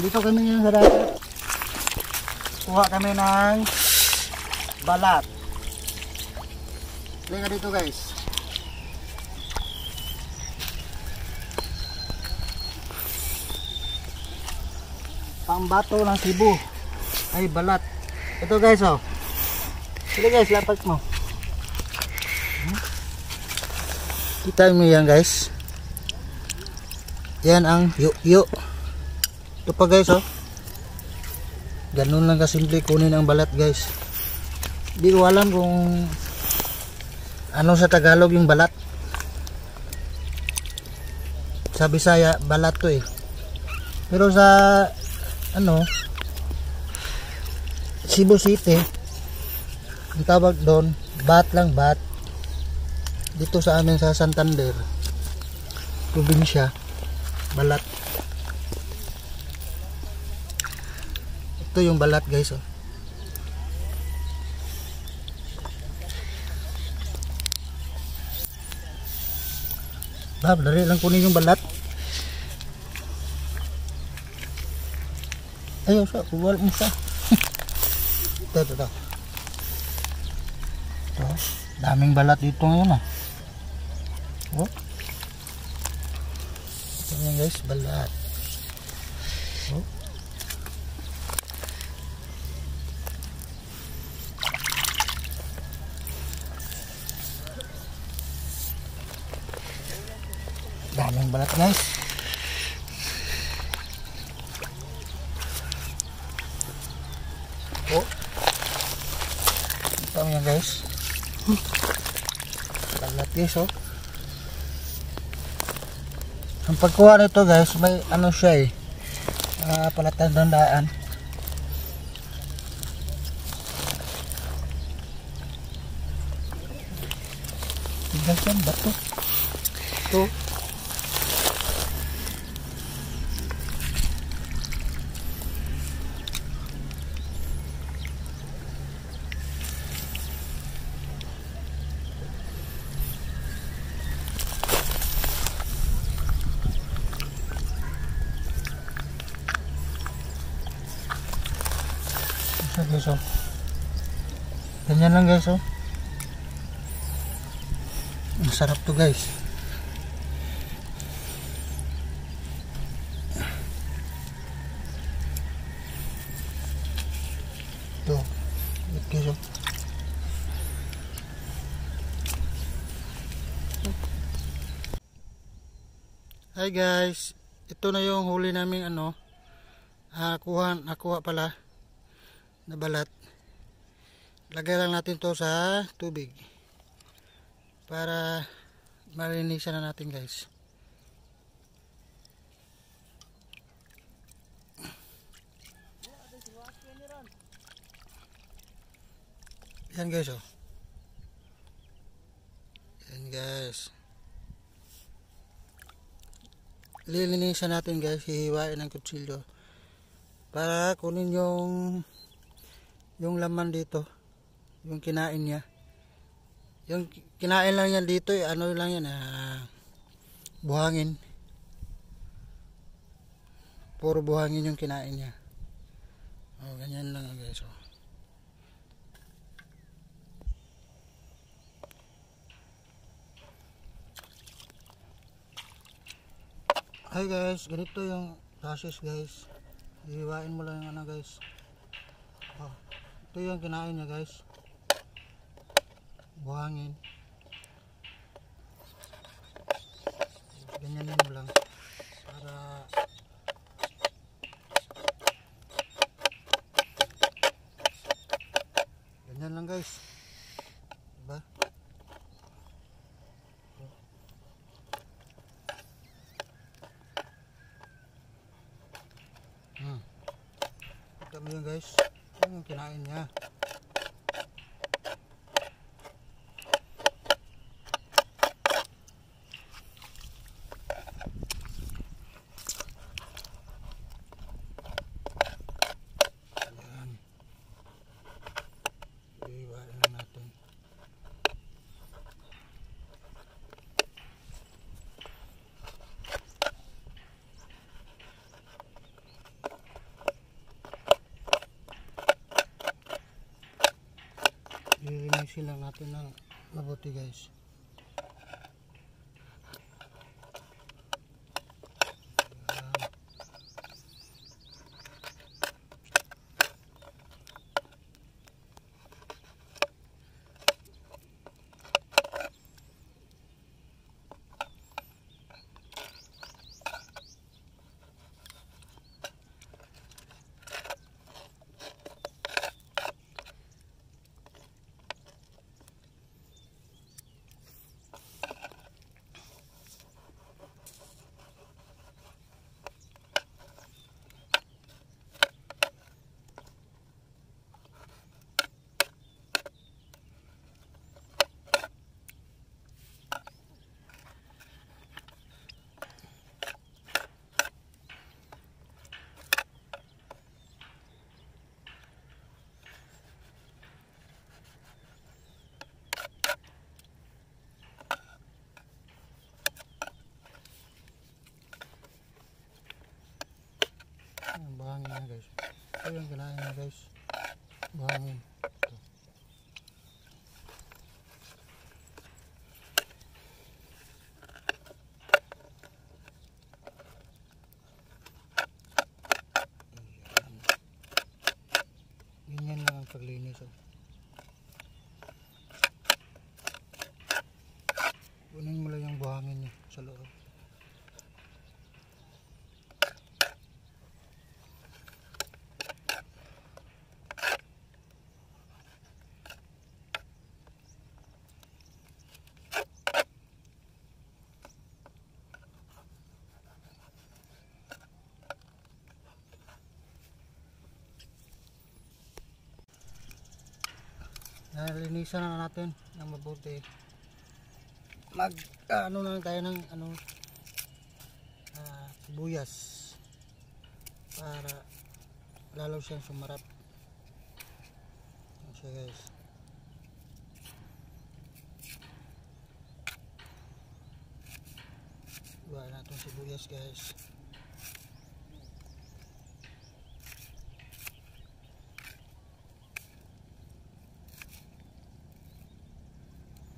Nandito kami ngayon sa dagat. Kuha kami ng balat. Liga dito guys. Pambato ng Cebu. Ay balat. Ito guys oh. Sige guys, lapat mo. Hmm? Kita mo yan guys. Yan ang yu-yu. Ito pa guys oh. Ganun lang kasimple kunin ang balat guys. Hindi ko alam kung ano sa Tagalog yung balat. Sa Bisaya, balat to eh. Pero sa ano Cebu City ang tawag doon bat lang bat dito sa amin sa Santander probinsya balat ito yung balat guys oh. Bab, dari lang kunin yung balat. Ayaw sa, kuwal mo sa. ito, ito, ito. Ito, daming balat dito ngayon ah. Oh. Ito yan guys, balat. Oh. Daming balat guys. Oh. Ito yan guys. Balat guys oh. Ang pagkuha nito guys, may ano siya eh. Uh, palatan dandaan. Guys yan, bato. Ito guys oh. Ganyan lang guys oh. Masarap to guys. Ito. Ito guys oh. Hi guys. Ito na yung huli naming ano. Ah, kuha, nakuha pala na balat lagay lang natin to sa tubig para marinisan na natin guys. Yan guys oh. Yan guys. Lilinisan natin guys. Hihiwain ng kutsilyo para kunin yung yung laman dito yung kinain niya yung kinain lang yan dito eh, ano lang yan ah, buhangin puro buhangin yung kinain niya oh, ganyan lang guys oh. hi guys ganito yung process guys hihiwain mo lang yung ano guys oh. Ito yung kinain niya guys. Buhangin. Ganyanin mo lang. Para Ganyan lang guys. Diba? Hmm. Ito mo yun guys. Yan yung kinain niya. Yan. Iiwain lang natin. Lang natin ng mabuti guys. Ayan. Ayan, buhangin na guys. Ito yung kinain na guys. Buhangin. Ito. Ganyan lang ang paglinis. Oh. Kunin mo lang yung buhangin niya sa loob. Nalinisan na natin ng mabuti. Mag ano lang tayo ng ano ah, sibuyas para lalo siyang sumarap. Siya guys. Iba natin sibuyas guys.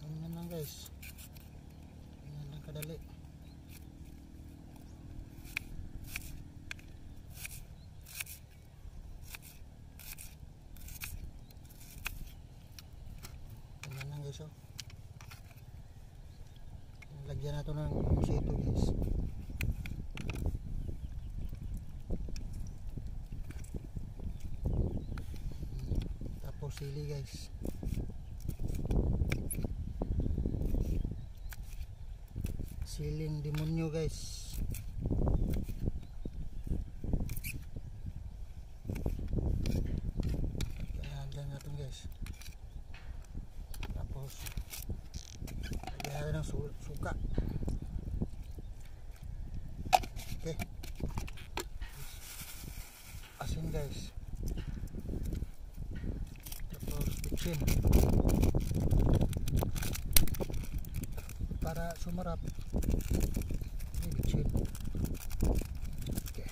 Ganyan lang guys. Ganyan lang kadali. Ganyan lang guys oh. Lagyan natin ng sito guys. Tapos sili guys. siling demonyo guys kaya dyan natin guys tapos lagyan natin ng su suka okay asin guys tapos bitsin para sumarap ini bitsin okay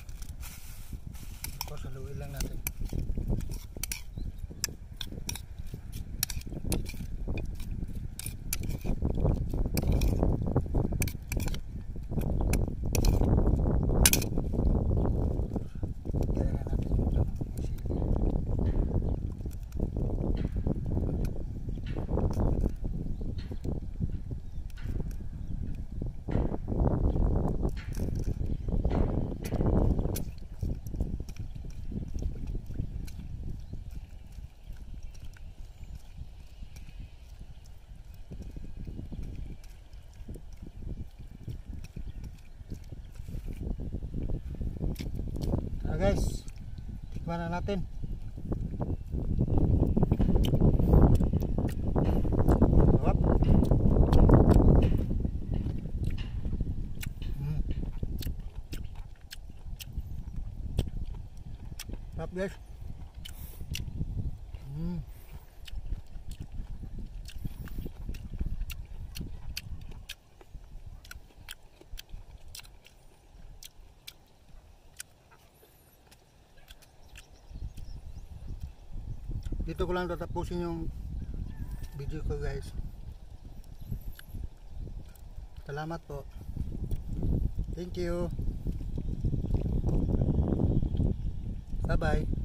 tapos haluin lang natin guys, tikman na natin. Mm. Sarap guys. Dito ko lang tatapusin yung video ko guys. Salamat po. Thank you. Bye bye.